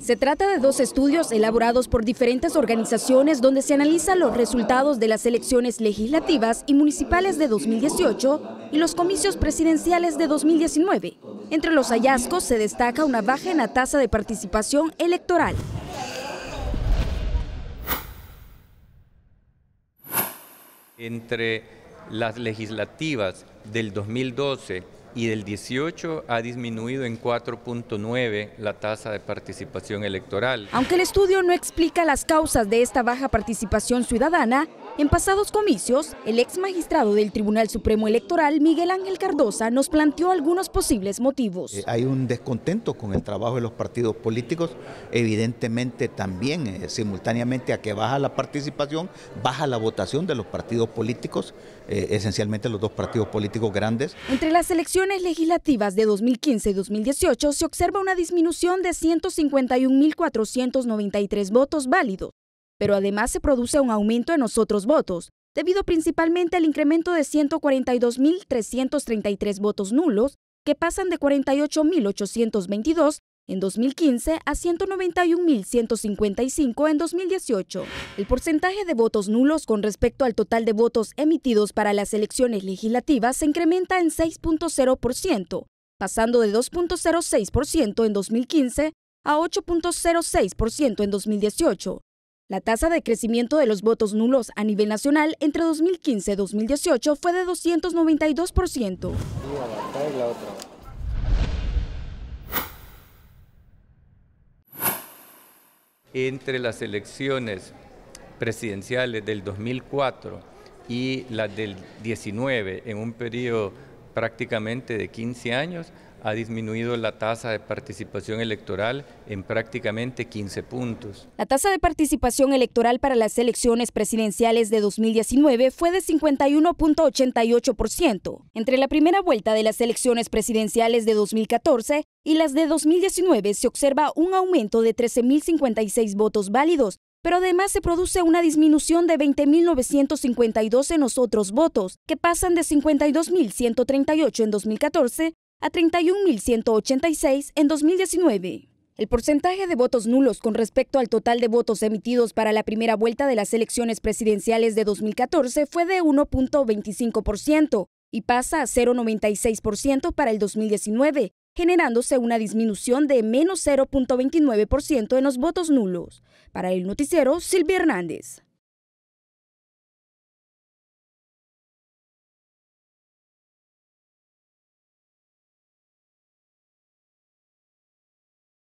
Se trata de dos estudios elaborados por diferentes organizaciones donde se analizan los resultados de las elecciones legislativas y municipales de 2018 y los comicios presidenciales de 2019. Entre los hallazgos se destaca una baja en la tasa de participación electoral. Entre las legislativas del 2012 y del 18 ha disminuido en 4.9 la tasa de participación electoral. Aunque el estudio no explica las causas de esta baja participación ciudadana, en pasados comicios, el ex magistrado del Tribunal Supremo Electoral, Miguel Ángel Cardosa, nos planteó algunos posibles motivos. Eh, hay un descontento con el trabajo de los partidos políticos, evidentemente también eh, simultáneamente a que baja la participación, baja la votación de los partidos políticos, eh, esencialmente los dos partidos políticos grandes. Entre las elecciones legislativas de 2015 y 2018 se observa una disminución de 151.493 votos válidos pero además se produce un aumento en los otros votos, debido principalmente al incremento de 142.333 votos nulos, que pasan de 48.822 en 2015 a 191.155 en 2018. El porcentaje de votos nulos con respecto al total de votos emitidos para las elecciones legislativas se incrementa en 6.0%, pasando de 2.06% en 2015 a 8.06% en 2018. La tasa de crecimiento de los votos nulos a nivel nacional entre 2015 y 2018 fue de 292%. Entre las elecciones presidenciales del 2004 y las del 19, en un periodo prácticamente de 15 años, ha disminuido la tasa de participación electoral en prácticamente 15 puntos. La tasa de participación electoral para las elecciones presidenciales de 2019 fue de 51.88%. Entre la primera vuelta de las elecciones presidenciales de 2014 y las de 2019 se observa un aumento de 13.056 votos válidos, pero además se produce una disminución de 20.952 en los otros votos, que pasan de 52.138 en 2014 a 31.186 en 2019. El porcentaje de votos nulos con respecto al total de votos emitidos para la primera vuelta de las elecciones presidenciales de 2014 fue de 1.25% y pasa a 0.96% para el 2019, generándose una disminución de menos 0.29% en los votos nulos. Para el noticiero, Silvia Hernández.